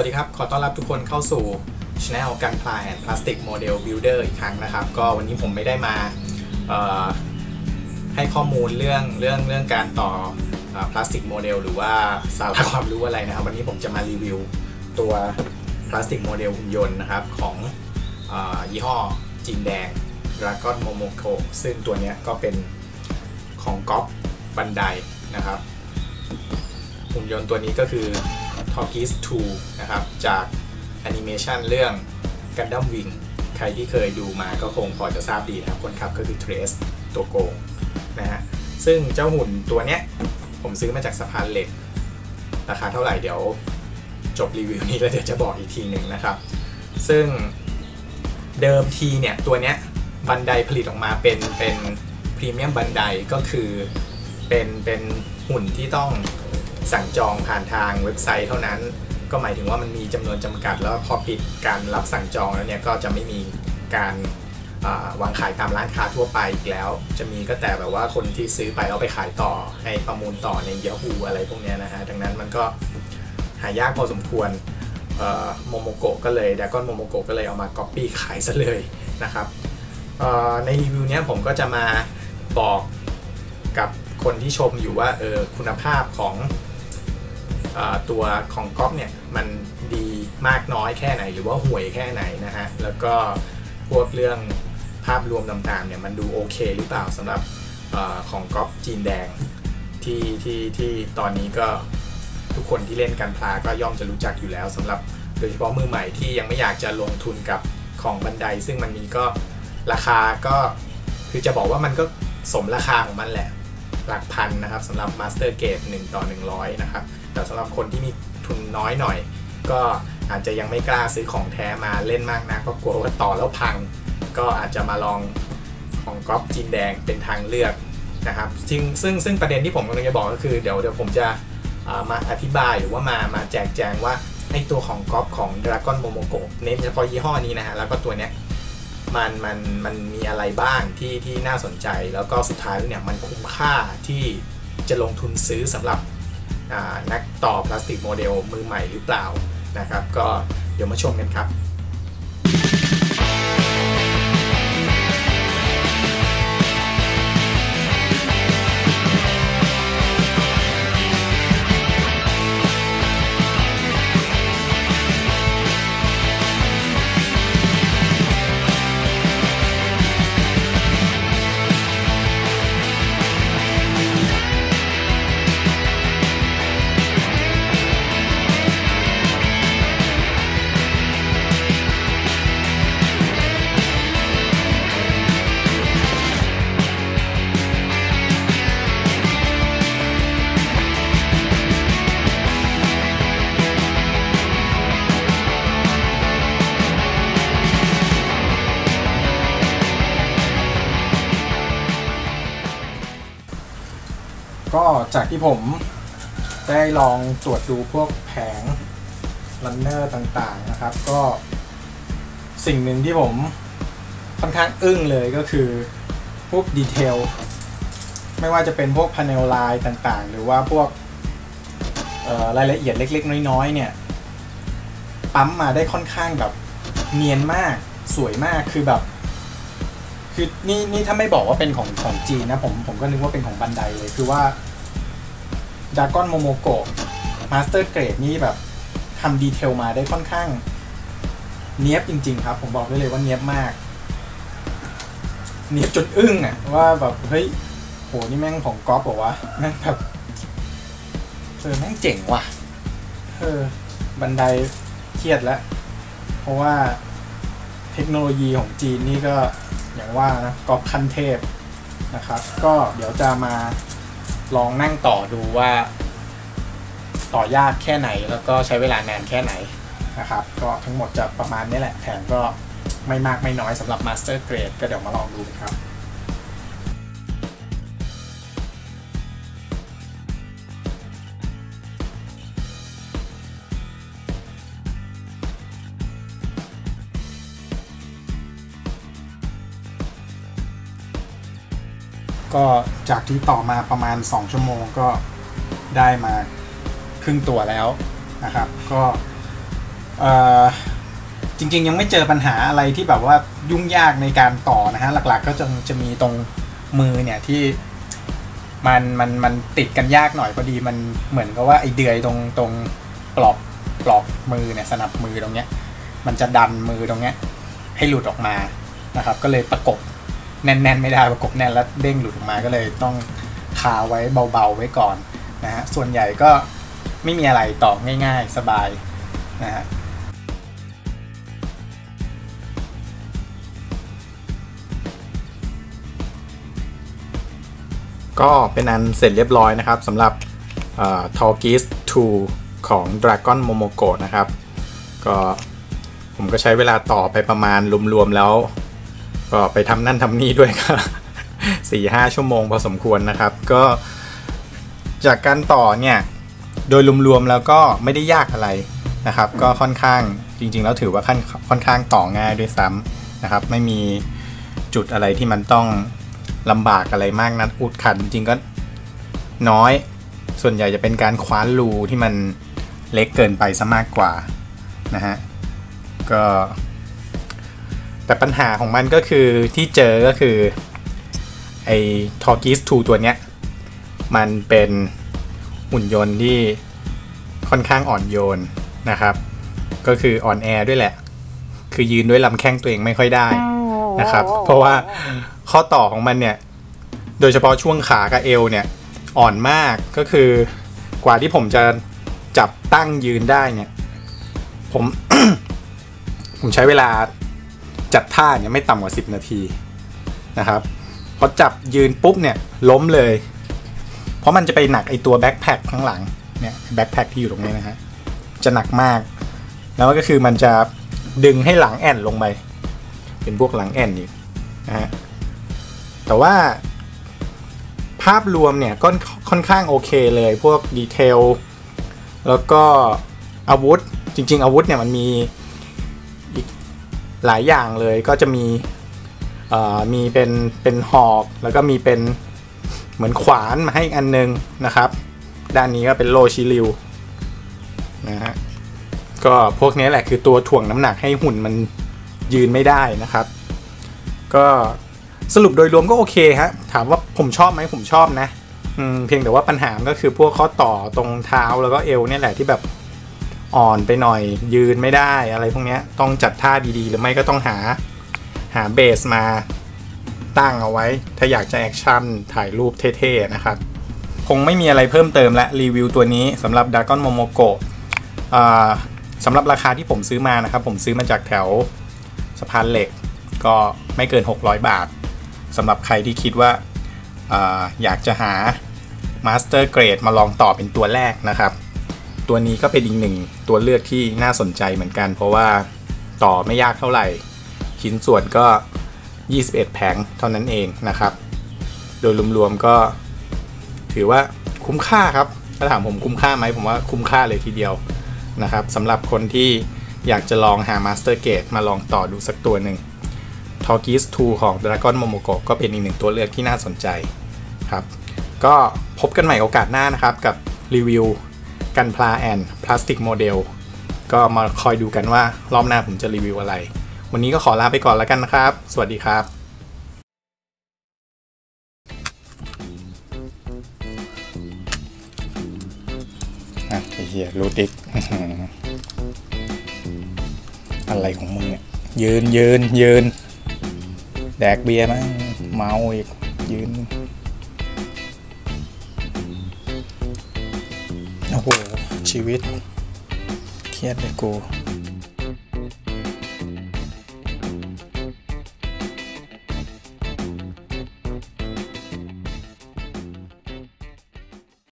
วัสดีครับ ขอต้อนรับทุกคนเข้าสู่ช anel กันพลายแอนพลาสติกโมเดลบิลเดอร์อีกครั้งนะครับ ก็วันนี้ผมไม่ได้มาให้ข้อมูลเรื่องเรื่องเรื่องการต่อ plastic model หรือว่าสาระความรู้อะไรนะครับ วันนี้ผมจะมารีวิวตัว plastic model หุ่นยนต์นะครับ ของยี่ห้อจีนแดง Dragon Momoko ซึ่งตัวนี้ก็เป็นของก๊อป Bandaiนะครับหุ่นยนต์ตัวนี้ก็คือ t o k i s 2 นะครับ จากแอนิเมชันเรื่อง Gundam Wing ใครที่เคยดูมาก็คงพอจะทราบดีนะครับคนขับก็คือ Trace ตัวโกงนะฮะซึ่งเจ้าหุ่นตัวเนี้ย ผมซื้อมาจากสะพานเหล็ก ราคาเท่าไหร่เดี๋ยวจบรีวิวนี้แล้วเดี๋ยวจะบอกอีกทีหนึ่งนะครับ ซึ่งเดิมทีเนี่ย ตัวเนี้ยบันไดผลิตออกมาเป็นเป็นPremium Bandai ก็คือเป็นเป็นหุ่นที่ต้อง สั่งจองผ่านทางเว็บไซต์เท่านั้น ก็หมายถึงว่ามันมีจำนวนจำกัด แล้วพอปิดการรับสั่งจองแล้วเนี่ยก็จะไม่มีการวางขายตามร้านค้าทั่วไปอีกแล้ว จะมีก็แต่แบบว่าคนที่ซื้อไปแล้วไปขายต่อ ให้ประมูลต่อใน Yahoo อะไรพวกนี้นะฮะ ดังนั้นมันก็หายากพอสมควร Momoko ก็เลย Dragon Momoko ก็เลยเอามาก๊อปปี้ขายซะเลยนะครับในรีวิวเนี้ยผมก็จะมาบอกกับคนที่ชมอยู่ว่าเออคุณภาพของ ตัวของก๊อปเนี่ยมันดีมากน้อยแค่ไหน หรือว่าห่วยแค่ไหนนะฮะแล้วก็พวกเรื่องภาพรวมต่างๆเนี่ยมันดูโอเคหรือเปล่าสำหรับอของก๊อปจีนแดงที่ที่ที่ตอนนี้ก็ทุกคนที่เล่นกันพลาก็ย่อมจะรู้จักอยู่แล้วสำหรับโดยเฉพาะมือใหม่ที่ยังไม่อยากจะลงทุนกับของ Bandai ซึ่งมันมีก็ราคาก็คือจะบอกว่ามันก็สมราคาของมันแหละ หลักพันนะครับสำหรับ Master Grade 1ต่อ 100 นะครับ แต่สำหรับคนที่มีทุนน้อยหน่อย ก็อาจจะยังไม่กล้าซื้อของแท้มาเล่นมากนะก็กลัวว่าต่อแล้วพัง ก็อาจจะมาลองของก๊อปจีนแดงเป็นทางเลือกนะครับซึ่งซึ่งซึ่งประเด็นที่ผมกำลังจะบอกก็คือเดี๋ยวเดี๋ยวผมจะามาอธิบายหรือว่ามามาแจกแจงว่าไอตัวของก๊อปของ Dragon Momoko เน้นเฉพาะยี่ห้อนี้นะฮะแล้วก็ตัวเนี้ยมันมันมันมีอะไรบ้างที่ที่น่าสนใจ แล้วก็สุดท้ายเนี่ยมันคุ้มค่าที่จะลงทุนซื้อสำหรับ นักต่อพลาสติกโมเดลมือใหม่หรือเปล่านะครับ ก็เดี๋ยวมาชมกันครับ จากที่ผมได้ลองตรวจดูพวกแผง runner ต่างๆนะครับ ก็สิ่งหนึ่งที่ผมค่อนข้างอึ้งเลยก็คือพวก detail ไม่ว่าจะเป็นพวก panel line ต่างๆ หรือว่าพวกรายละเอียดเล็ก ๆ น้อย ๆ เนี่ย ปั๊มมาได้ค่อนข้างแบบเนียนมากสวยมากคือแบบ คือนี่นี่ถ้าไม่บอกว่าเป็นของของจีนนะผมผมก็นึกว่าเป็นของ Bandai เลยคือว่า Dragon Momoko Master Grade นี่แบบทำ detail มาได้ค่อนข้าง เนี้ยบจริง ๆ ครับ ผมบอกได้เลยว่าเนี้ยบมาก เนี้ยบจนอึ้งอะว่าแบบเฮ้ยโหนี่แม่งของก๊อฟบอว่าแม่งแบบเออแม่งเจ๋งว่ะเออ Bandai เครียดแล้ว เพราะว่าเทคโนโลยีของจีนนี่ก็อย่างว่านะก๊อปขั้นเทพนะครับ ก็เดี๋ยวจะมา ลองนั่งต่อดูว่าต่อยากแค่ไหนแล้วก็ใช้เวลานานแค่ไหนนะครับ ก็ทั้งหมดจะประมาณนี้แหละแถมก็ไม่มากไม่น้อยสำหรับ Master Grade ก็เดี๋ยวมาลองดูครับ ก็จากที่ต่อมาประมาณ 2 ชั่วโมงก็ได้มาครึ่งตัวแล้วนะครับ ก็จริงๆ ยังไม่เจอปัญหาอะไรที่แบบว่ายุ่งยากในการต่อนะฮะหลักๆ ก็จะจะมีตรงมือเนี่ยที่มันมันมันติดกันยากหน่อยพอดีมันเหมือนกับว่าไอเดือยตรงตรงปลอกปลอกมือเนี่ยสนับมือตรงเนี้ย มันจะดันมือตรงเนี้ยให้หลุดออกมานะครับ ก็เลยประกบ แน่นๆไม่ได้ประกบแน่นแล้วเด้งหลุดออกมาก็เลยต้องคาไว้เบาๆไว้ก่อนนะฮะส่วนใหญ่ก็ไม่มีอะไรต่อง่ายๆสบายนะฮะก็เป็นอันเสร็จเรียบร้อยนะครับสำหรับ t o r g i s 2 ของ Dragon Momoko นะครับ ก็ผมก็ใช้เวลาต่อไปประมาณรวมๆแล้ว ก็ไปทำนั่นทำนี่ด้วยก็สี่ห้าชั่วโมงพอสมควรนะครับ ก็จากการต่อเนี่ยโดยรวมๆแล้วก็ไม่ได้ยากอะไรนะครับ ก็ค่อนข้างจริง ๆ แล้วถือว่าค่อนค่อนข้างต่อง่ายด้วยซ้ำนะครับ ไม่มีจุดอะไรที่มันต้องลำบากอะไรมากนัดอุดขันจริงก็น้อย ส่วนใหญ่จะเป็นการคว้านรูที่มันเล็กเกินไปซะมากกว่านะฮะก็ แต่ปัญหาของมันก็คือที่เจอก็คือ ไอ้ t o r g i s 2ตัวเนี้ย มันเป็นหุ่นยนต์ที่ค่อนข้างอ่อนโยนนะครับ ก็คืออ่อนแอด้วยแหละ คือยืนด้วยลำแข้งตัวเองไม่ค่อยได้นะครับ เพราะว่าข้อต่อของมันเนี่ย โดยเฉพาะช่วงขากับเอวเนี่ย อ่อนมากก็คือกว่าที่ผมจะจับตั้งยืนได้เนี่ย ผม ผมใช้เวลา จัดท่าเนี่ยไม่ต่ำกว่า 10 นาทีนะครับพอจับยืนปุ๊บเนี่ยล้มเลย เพราะมันจะไปหนักไอตัวแบ็คแพคข้างหลังเนี่ยแบ็คแพคที่อยู่ตรงนี้นะฮะจะหนักมาก แล้วก็คือมันจะดึงให้หลังแอนลงไป เป็นพวกหลังแอนอีกนะฮะแต่ว่าภาพรวมเนี่ยก็ค่อนข้างโอเคเลยพวกดีเทลแล้วก็อาวุธจริง ๆ อาวุธเนี่ยมันมี หลายอย่างเลยก็จะมีมีเป็นเป็นหอกแล้วก็มีเป็นเหมือนขวานมาให้อันนึงนะครับ ด้านนี้ก็เป็นโลชิลิวนะฮะก็พวกนี้แหละคือตัวถ่วงน้ำหนักให้หุ่นมันยืนไม่ได้นะครับ ก็สรุปโดยรวมก็โอเคฮะถามว่าผมชอบไหมผมชอบนะเพียงแต่ว่าปัญหาก็คือพวกข้อต่อตรงเท้าแล้วก็เอวเนี่ยแหละที่แบบ อ่อนไปหน่อยยืนไม่ได้อะไรพวกนี้ต้องจัดท่าดีๆ หรือไม่ก็ต้องหาหาเบสมาตั้งเอาไว้ ถ้าอยากจะแอคชั่นถ่ายรูปเท่ๆนะครับ คงไม่มีอะไรเพิ่มเติมและรีวิวตัวนี้สำหรับ Dragon Momoko สำหรับราคาที่ผมซื้อมานะครับ ผมซื้อมาจากแถวสะพานเหล็ก ก็ไม่เกิน 600 บาทสำหรับใครที่คิดว่าออยากจะหา Master Grade มาลองต่อเป็นตัวแรกนะครับ ตัวนี้ก็เป็นอีกหนึ่งตัวเลือกที่น่าสนใจเหมือนกัน เพราะว่าต่อไม่ยากเท่าไหร่ ชิ้นส่วนก็ 21 แผงเท่านั้นเองนะครับ โดยรวมๆก็ถือว่าคุ้มค่าครับ ถ้าถามผมคุ้มค่าไหมผมว่าคุ้มค่าเลยทีเดียวนะครับสำหรับคนที่อยากจะลองหา Master Gate มาลองต่อดูสักตัวหนึ่ง t o r g i s 2 ของ Dragon Momoko ก็เป็นอีกหนึ่งตัวเลือกที่น่าสนใจครับ ก็พบกันใหม่โอกาสหน้านะครับกับรีวิว กันพลาแอนพลาสติกโมเดลก็มาคอยดูกันว่ารอบหน้าผมจะรีวิวอะไร วันนี้ก็ขอลาไปก่อนแล้วกันนะครับ สวัสดีครับอ้เหี้ยรูดิกอะไรของมึงเนี่ย ยืนยืนยืน แดกเบียร์มั้งเมาอีกยืน โอ้โหชีวิต เครียดเลยกู